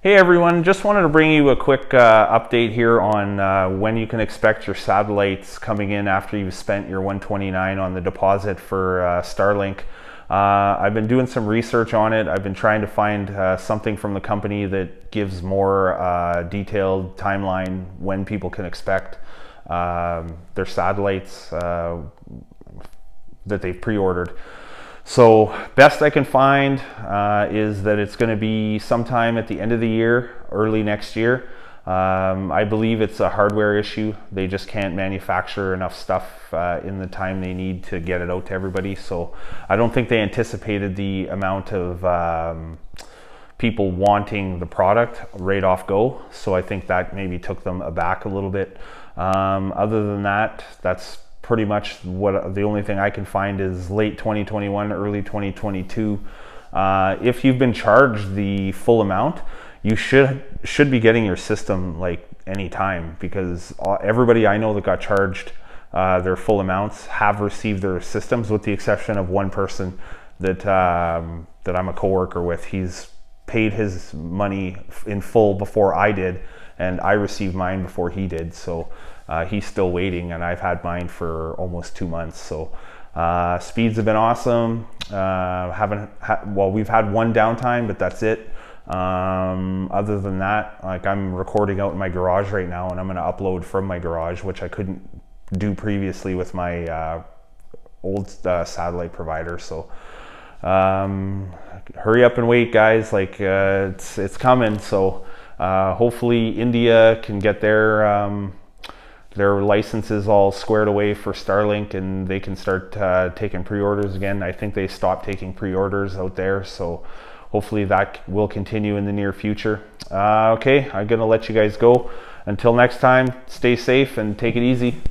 Hey everyone, just wanted to bring you a quick uh, update here on uh, when you can expect your satellites coming in after you've spent your 129 on the deposit for uh, Starlink. Uh, I've been doing some research on it. I've been trying to find uh, something from the company that gives more uh, detailed timeline when people can expect um, their satellites that they've pre-ordered. So best I can find uh, is that it's going to be sometime at the end of the year, early next year. Um, I believe it's a hardware issue. They just can't manufacture enough stuff uh, in the time they need to get it out to everybody. So I don't think they anticipated the amount of um, people wanting the product right off go. So I think that maybe took them aback a little bit. Um, other than that, that's pretty much what the only thing I can find is late 2021, early 2022. Uh, if you've been charged the full amount, you should should be getting your system like anytime because everybody I know that got charged uh, their full amounts have received their systems, with the exception of one person that um, that I'm a coworker with. He's paid his money in full before I did, and I received mine before he did. So uh, he's still waiting, and I've had mine for almost two months. So uh, speeds have been awesome. Uh, haven't ha- well, we've had one downtime, but that's it. Um, other than that, like I'm recording out in my garage right now, and I'm going to upload from my garage, which I couldn't do previously with my uh, old uh, satellite provider. So um, hurry up and wait, guys. Like uh, it's it's coming. So hopefully India can get their um, their licenses all squared away for Starlink and they can start uh, taking pre-orders again. I think they stopped taking pre-orders out there, so hopefully that will continue in the near future. Uh, okay, I'm gonna let you guys go. Until next time, stay safe and take it easy.